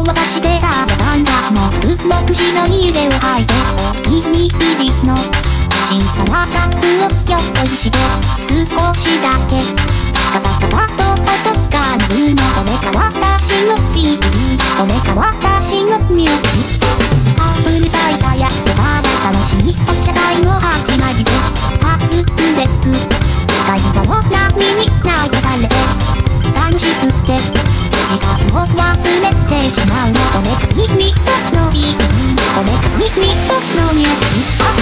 を渡してあげたんしを吐いて。お気に入りの小さなカップをと意して少しだけカタカタと音が鳴るのこれから私のフィーリこれから私のミュージックしまうの。おにとのび。お願みにとのみゅ